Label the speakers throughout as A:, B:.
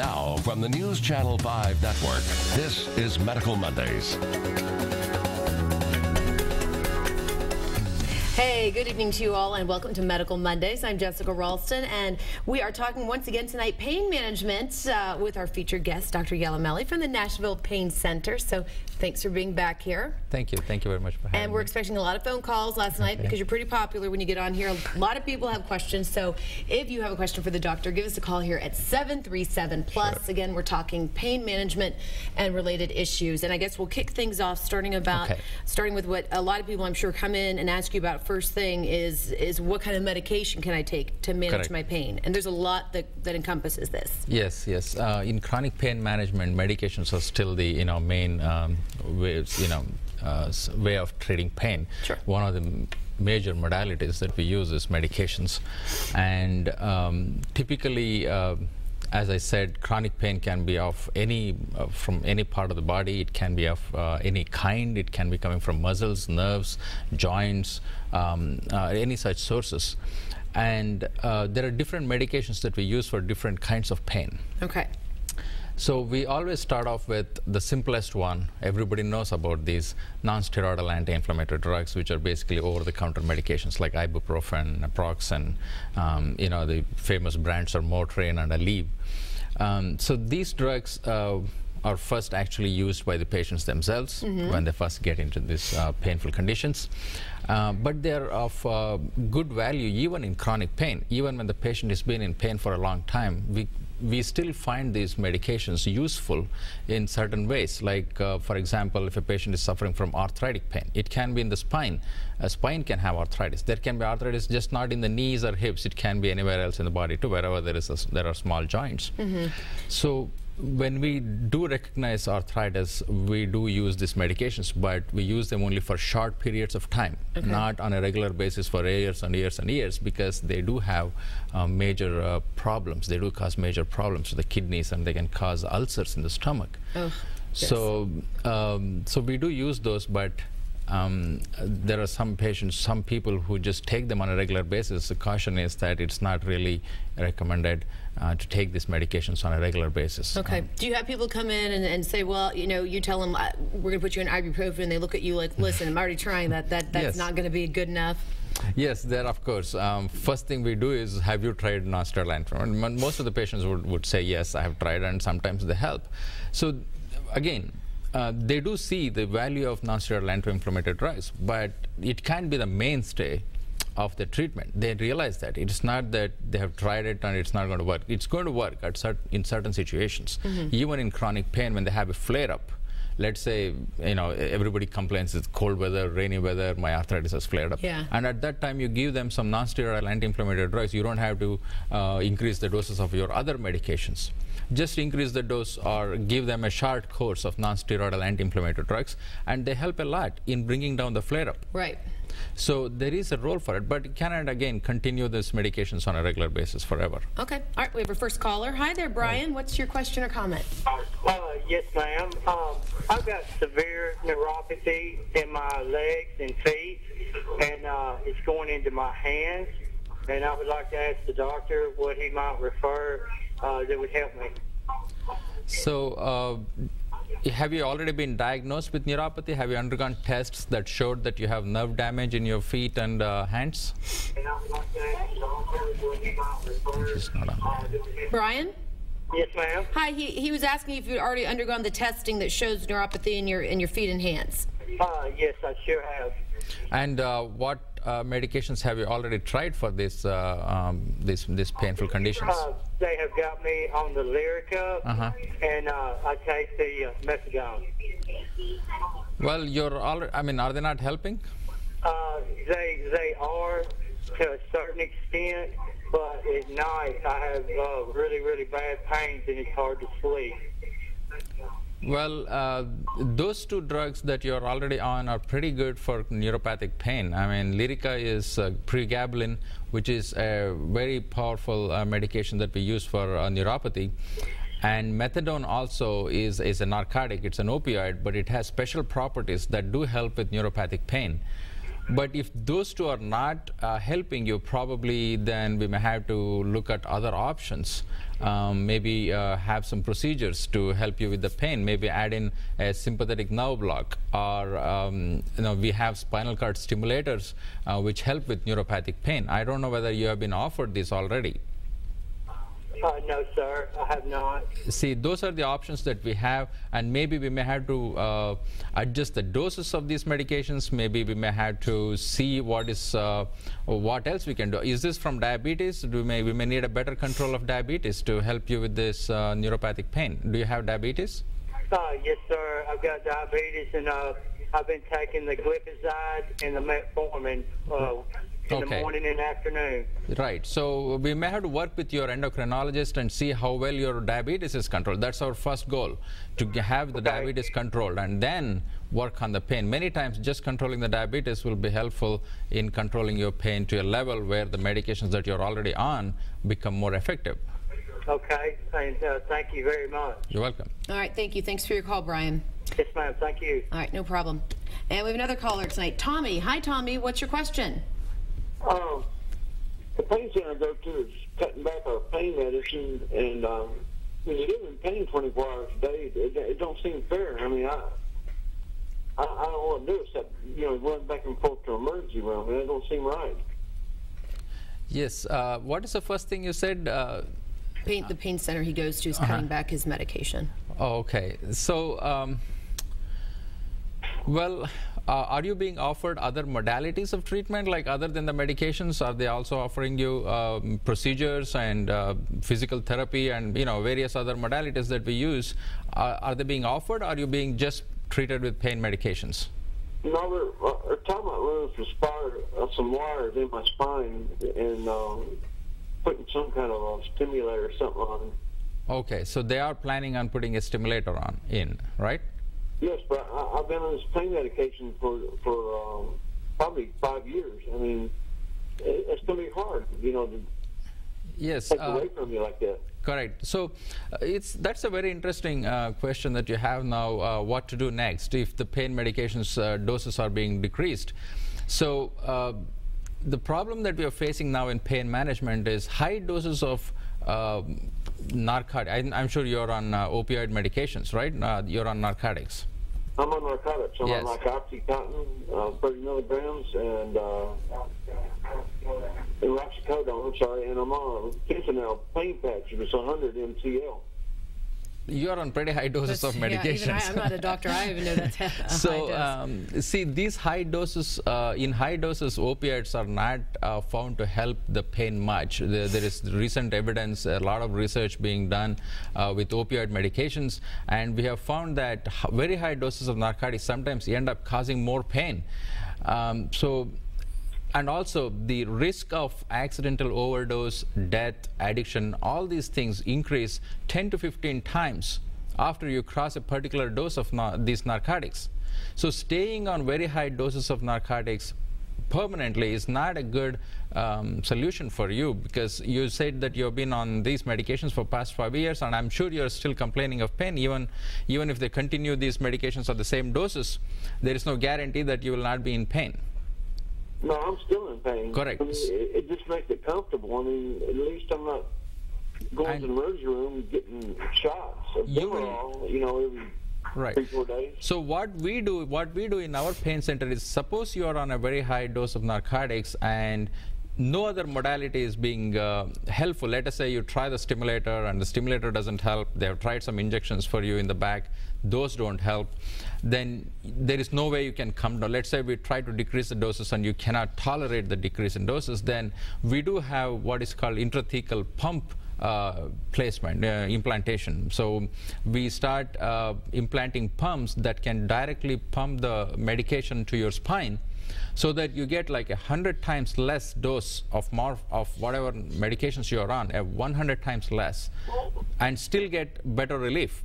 A: Now, from the News Channel 5 network, this is Medical Mondays.
B: Hey, good evening to you all and welcome to Medical Mondays. I'm Jessica Ralston and we are talking once again tonight pain management uh, with our featured guest, Dr. Yelameli from the Nashville Pain Center. So thanks for being back here.
C: Thank you. Thank you very much for having me.
B: And we're expecting a lot of phone calls last night
C: Okay.
B: because you're pretty popular when you get on here. A lot of people have questions. So if you have a question for the doctor, give us a call here at 737 plus.
C: Sure.
B: Again, we're talking pain management and related issues. And I guess we'll kick things off starting about
C: Okay.
B: starting with what a lot of people I'm sure come in and ask you about first thing is is what kind of medication can I take to manage
C: Correct.
B: my pain? And there's a lot that, that encompasses this.
C: Yes, yes. Uh, in chronic pain management, medications are still the you know main um, ways, you know uh, way of treating pain.
B: Sure.
C: One of the major modalities that we use is medications, and um, typically. Uh, as I said, chronic pain can be of any uh, from any part of the body. It can be of uh, any kind. It can be coming from muscles, nerves, joints, um, uh, any such sources. And uh, there are different medications that we use for different kinds of pain.
B: Okay.
C: So we always start off with the simplest one. Everybody knows about these non-steroidal anti-inflammatory drugs, which are basically over-the-counter medications like ibuprofen, naproxen. Um, you know, the famous brands are Motrin and Aleve. Um, so these drugs uh, are first actually used by the patients themselves when they first get into these uh, painful conditions. Uh, but they're of uh, good value even in chronic pain. Even when the patient has been in pain for a long time, we we still find these medications useful in certain ways. Like, uh, for example, if a patient is suffering from arthritic pain, it can be in the spine. A spine can have arthritis. There can be arthritis just not in the knees or hips. It can be anywhere else in the body too, wherever there is a there are small joints. So when we do recognize arthritis, we do use these medications, but we use them only for short periods of time, not on a regular basis for years and years and years, because they do have uh, major uh, problems. They do cause major problems to the kidneys, and they can cause ulcers in the stomach.
B: Oh,
C: So, um, so we do use those, but um, there are some patients, some people who just take them on a regular basis. The caution is that it's not really recommended uh, to take these medications on a regular basis.
B: Okay. Do you have people come in and, and say, well, you know, you tell them uh, we're going to put you on ibuprofen, and they look at you like, listen, I'm already trying that. That that's
C: Yes.
B: not going to be good enough.
C: Yes, there of course. Um, first thing we do is, have you tried non-steroidal Most of the patients would, would say yes, I have tried, and sometimes they help. So again, uh, they do see the value of non-steroidal anti-inflammatory drugs, but it can't be the mainstay of the treatment. They realize that it's not that they have tried it and it's not going to work. It's going to work at cert- in certain situations, even in chronic pain when they have a flare-up let's say you know everybody complains it's cold weather rainy weather my arthritis has flared up
B: Yeah.
C: and at that time you give them some non-steroidal anti-inflammatory drugs you don't have to uh, increase the doses of your other medications just increase the dose or give them a short course of non-steroidal anti-inflammatory drugs and they help a lot in bringing down the flare-up
B: Right.
C: So there is a role for it but you cannot again continue these medications on a regular basis forever
B: Okay. All right. We have our first caller. Hi there, Brian. What's your question or comment?
D: Uh, yes, ma'am. Um, I've got severe neuropathy in my legs and feet, and uh, it's going into my hands. And I would like to ask the doctor what he might refer uh, that would help me.
C: So, uh, have you already been diagnosed with neuropathy? Have you undergone tests that showed that you have nerve damage in your feet and uh, hands?
D: And I would like to ask the doctor what he might refer
C: He's not on.
D: that would help me.
B: Brian.
D: Yes, ma'am.
B: Hi. He, he was asking if you'd already undergone the testing that shows neuropathy in your in your feet and hands.
D: Uh, yes, I sure have.
C: And uh, what uh, medications have you already tried for this, uh, um, this, this painful conditions?
D: Uh, they have got me on the Lyrica,
C: Uh-huh.
D: and uh, I take the uh, methadone.
C: Well, you're already, I mean, are they not helping?
D: Uh, they they are to a certain extent, but at night I have uh, really really bad pains and it's hard to sleep.
C: Well, uh, those two drugs that you're already on are pretty good for neuropathic pain. I mean, Lyrica is uh, pregabalin, which is a very powerful uh, medication that we use for uh, neuropathy. And methadone also is, is a narcotic, it's an opioid, but it has special properties that do help with neuropathic pain. But if those two are not uh, helping you, probably then we may have to look at other options. Um, maybe uh, have some procedures to help you with the pain. Maybe add in a sympathetic nerve block, or um, you know we have spinal cord stimulators uh, which help with neuropathic pain. I don't know whether you have been offered this already.
D: Uh, no, sir, I have not.
C: See, those are the options that we have, and maybe we may have to uh, adjust the doses of these medications. Maybe we may have to see what is uh, what else we can do. Is this from diabetes? Do we may we may need a better control of diabetes to help you with this uh, neuropathic pain. Do you have diabetes?
D: Uh, yes, sir. I've got diabetes, and uh, I've been taking the glipizide and the metformin in the morning and afternoon.
C: Right. So we may have to work with your endocrinologist and see how well your diabetes is controlled. That's our first goal, to have the
D: Okay.
C: diabetes controlled and then work on the pain. Many times just controlling the diabetes will be helpful in controlling your pain to a level where the medications that you're already on become more effective.
D: Okay, and uh, thank you very much.
C: You're welcome.
B: All right, thank you. Thanks for your call, Brian.
D: Yes, ma'am. Thank you.
B: All right, no problem. And we have another caller tonight. Tommy. Hi, Tommy. What's your question?
E: Um, the pain center I go to is cutting back our pain medicine, and um, when you live in pain 24 hours a day, it, it don't seem fair. I mean, I, I, I don't want to do it except you know run back and forth to emergency room, and it don't seem right.
C: Yes. Uh, what is the first thing you said? Uh,
B: Pain, the pain center he goes to is cutting back his medication.
C: Oh, okay. So, um, well, uh, are you being offered other modalities of treatment, like other than the medications? Are they also offering you um, procedures and uh, physical therapy and you know various other modalities that we use? Uh, are they being offered? Or are you being just treated with pain medications?
E: No, they're, uh, talking about spire, uh, some wires in my spine and um, putting some kind of a stimulator or something on.
C: Okay, so they are planning on putting a stimulator on in, right?
E: Yes, but I, I've been on this pain medication for for um, probably five years. I mean, it, it's going to be hard, you know, to
C: Yes.
E: take
C: uh,
E: away from you like that.
C: Correct. So uh, it's that's a very interesting uh, question that you have now. Uh, what to do next if the pain medications uh, doses are being decreased? So uh, the problem that we are facing now in pain management is high doses of narcotic. I, I'm sure you're on uh, opioid medications, right? Uh, you're on narcotics.
E: I'm on narcotics. I'm
C: Yes.
E: on like OxyContin, uh, 30 milligrams, and uh, and oxycodone. I'm sorry, and I'm on fentanyl pain patch. It's 100 mcl.
C: You're on pretty high doses of
B: Yeah, I,
C: medications.
B: I'm not a doctor. I even know that's
C: So, um, see, these high doses, uh, in high doses, opiates are not uh, found to help the pain much. There, there is recent evidence, a lot of research being done uh, with opioid medications, and we have found that very high doses of narcotics sometimes end up causing more pain. Um, so, and also the risk of accidental overdose, death, addiction, all these things increase 10 to 15 times after you cross a particular dose of na- these narcotics. So staying on very high doses of narcotics permanently is not a good um, solution for you because you said that you've been on these medications for past five years and I'm sure you're still complaining of pain even even if they continue these medications at the same doses there is no guarantee that you will not be in pain.
E: No, I'm still in pain.
C: Correct.
E: I mean, it, it just makes it comfortable. I mean, at least I'm not going
C: And-
E: to the emergency room getting shots of
C: You will-
E: you know, every
C: Right.
E: three, four days.
C: So what we do, what we do in our pain center is, suppose you are on a very high dose of narcotics and no other modality is being uh, helpful. Let us say you try the stimulator and the stimulator doesn't help. They have tried some injections for you in the back. Those don't help. Then there is no way you can come down. Let's say we try to decrease the doses and you cannot tolerate the decrease in doses. Then we do have what is called intrathecal pump uh, placement, uh, implantation. So we start uh, implanting pumps that can directly pump the medication to your spine so that you get like a hundred times less dose of more of whatever medications you're on, a 100 times less, and still get better relief.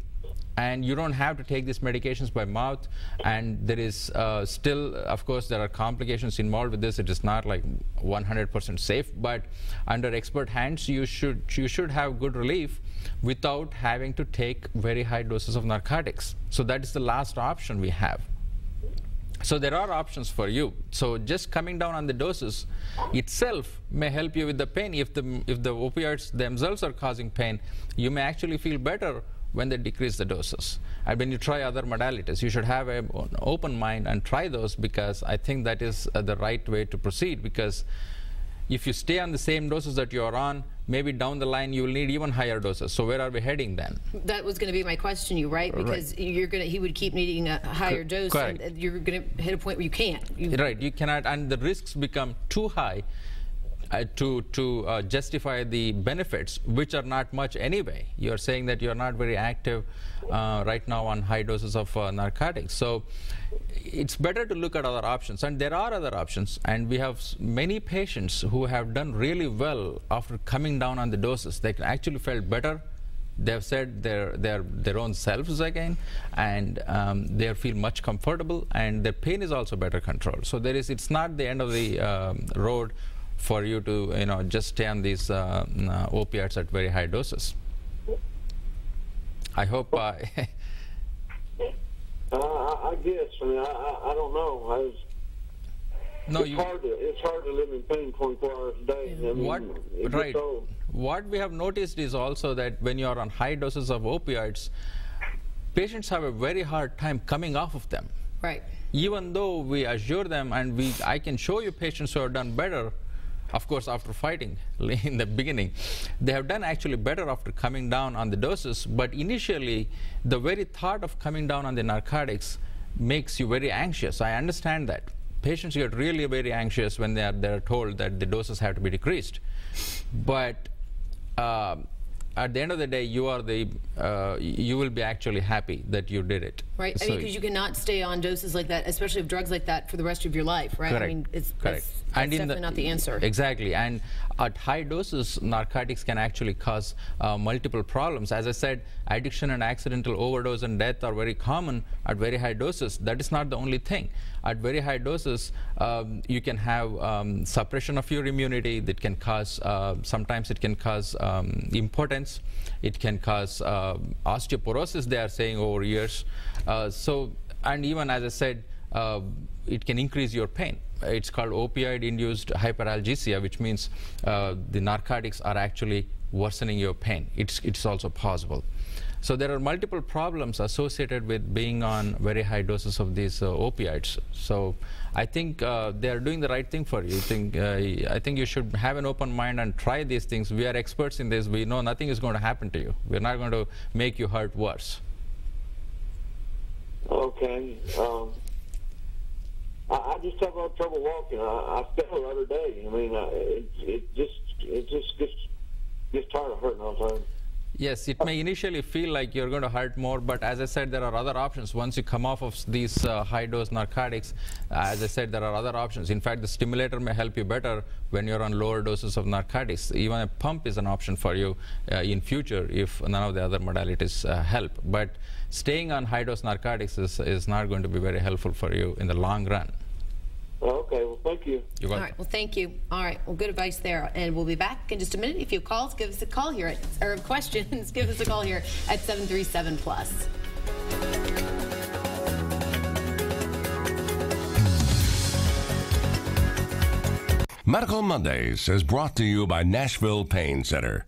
C: And you don't have to take these medications by mouth. And there is uh, still of course there are complications involved with this. It is not like 100% safe. But under expert hands you should you should have good relief without having to take very high doses of narcotics. So that is the last option we have So there are options for you. So just coming down on the doses itself may help you with the pain. If the if the opioids themselves are causing pain, you may actually feel better when they decrease the doses. And when you try other modalities, you should have a, an open mind and try those because I think that is uh, the right way to proceed because if you stay on the same doses that you're on, maybe down the line you will need even higher doses. So where are we heading then?
B: That was going to be my question, you right? Because right. you're going to he would keep needing a higher C dose, correct. and you're going to hit a point where you can't. You
C: right, you cannot, and the risks become too high uh, to, to uh, justify the benefits, which are not much anyway. You're saying that you're not very active uh, right now on high doses of uh, narcotics. So it's better to look at other options. And there are other options. And we have many patients who have done really well after coming down on the doses. They actually felt better they have said their their their own selves again and um, they feel much comfortable and their pain is also better controlled so there is it's not the end of the um, road for you to you know just stay on these uh, uh, opiates at very high doses. I hope. Uh,
E: uh, I, I guess. I mean, I, I, I don't know. I was, no, it's you, hard to it's hard to live in pain 24 hours a day. I mean,
C: what right? What we have noticed is also that when you are on high doses of opioids, patients have a very hard time coming off of them.
B: Right.
C: Even though we assure them, and we I can show you patients who have done better of course, after fighting in the beginning, they have done actually better after coming down on the doses. But initially, the very thought of coming down on the narcotics makes you very anxious. I understand that. Patients get really very anxious when they are, they are told that the doses have to be decreased. But uh, at the end of the day, you are the uh, you will be actually happy that you did it.
B: Right. So I mean, because you cannot stay on doses like that, especially of drugs like that, for the rest of your life, right?
C: Correct.
B: I mean,
C: it's correct.
B: That's, that's and definitely the, not the answer.
C: Exactly. And at high doses, narcotics can actually cause uh, multiple problems. As I said, addiction and accidental overdose and death are very common at very high doses. That is not the only thing. At very high doses, um, you can have um, suppression of your immunity that can cause, uh, sometimes it can cause um, impotence. It can cause uh, osteoporosis, they are saying, over years. Uh, so, and even as I said, uh, it can increase your pain. It's called opioid-induced hyperalgesia, which means uh, the narcotics are actually worsening your pain. It's, it's also possible. So there are multiple problems associated with being on very high doses of these uh, opioids. So I think uh, they are doing the right thing for you. Think, uh, I think you should have an open mind and try these things. We are experts in this. We know nothing is going to happen to you. We're not going to make you hurt worse.
E: Okay. Um, I, I, just have trouble walking. I, I fell the other day. I mean, uh, it, it just it just gets gets tired of hurting all the time.
C: Yes, it may initially feel like you're going to hurt more, but as I said, there are other options. Once you come off of these uh, high-dose narcotics, uh, as I said, there are other options. In fact, the stimulator may help you better when you're on lower doses of narcotics. Even a pump is an option for you uh, in future if none of the other modalities uh, help. But staying on high-dose narcotics is, is not going to be very helpful for you in the long run.
E: Okay, well, thank you.
C: You're welcome.
B: All right, well, thank you. All right, well, good advice there. And we'll be back in just a minute. If you have calls, give us a call here, at, or questions, give us a call here at 737 Plus.
A: Medical Mondays is brought to you by Nashville Pain Center.